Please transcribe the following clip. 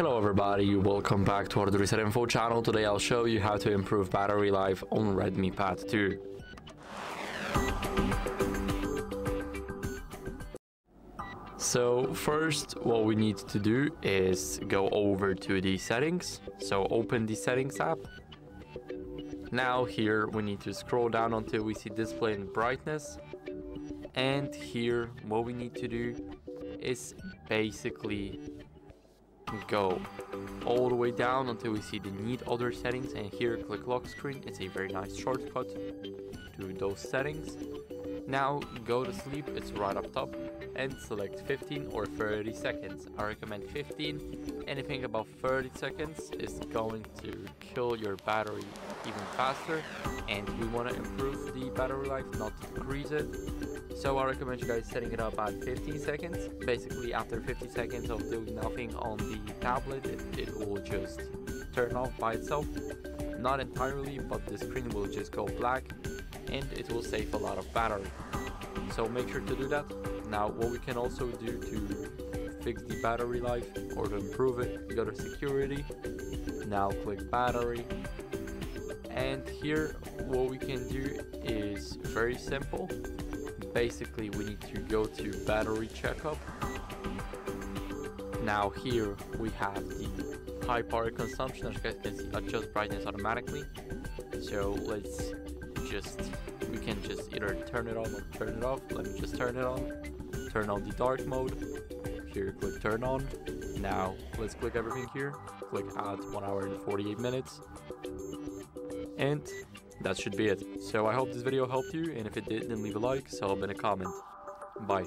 Hello everybody, welcome back to HardReset Info channel. Today I'll show you how to improve battery life on Redmi Pad 2. So first what we need to do is go over to the settings. So open the settings app. Now here we need to scroll down until we see display and brightness. And here what we need to do is basically go all the way down until we see the need other settings. And here click lock screen. It's a very nice shortcut to those settings. Now go to sleep. It's right up top. And select 15 or 30 seconds. I recommend 15 anything above 30 seconds is going to kill your battery even faster. And we want to improve the battery life not decrease it so I recommend you guys setting it up at 15 seconds. Basically after 50 seconds of doing nothing on the tablet, it, it will just turn off by itself. Not entirely, but the screen will just go black and it will save a lot of battery. So make sure to do that. Now what we can also do to fix the battery life or to improve it, go to security, now click battery, and here what we can do is very simple basically we need to go to battery checkup. Now here we have the high power consumption as you guys can see adjust brightness automatically. So let's just we can just either turn it on or turn it off. Let me just turn it on. Turn on the dark mode. Here click turn on. Now let's click everything here. Click add 1 hour and 48 minutes. And that should be it. So I hope this video helped you, and if it did, then leave a like, sub, and a comment. Bye.